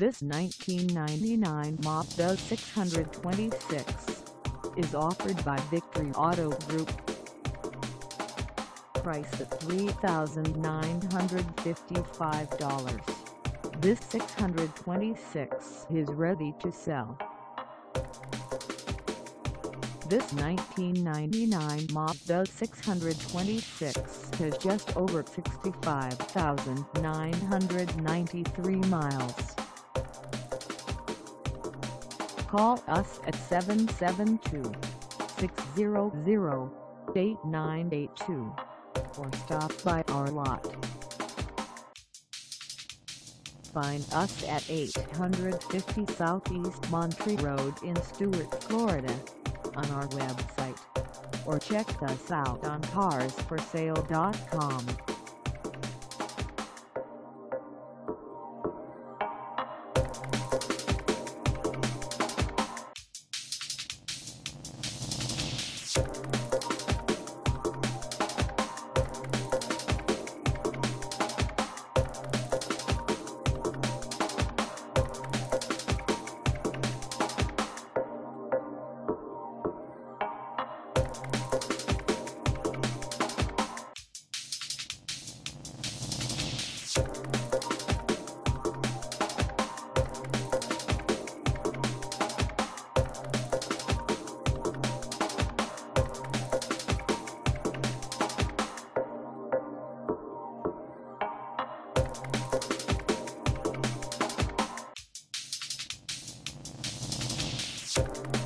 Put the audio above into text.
This 1999 Mazda 626 is offered by Victory Auto Group. Price at $3,955. This 626 is ready to sell. This 1999 Mazda 626 has just over 65,993 miles. Call us at 772-600-8982 or stop by our lot. Find us at 850 Southeast Monterey Road in Stuart, Florida on our website or check us out on carsforsale.com. Thank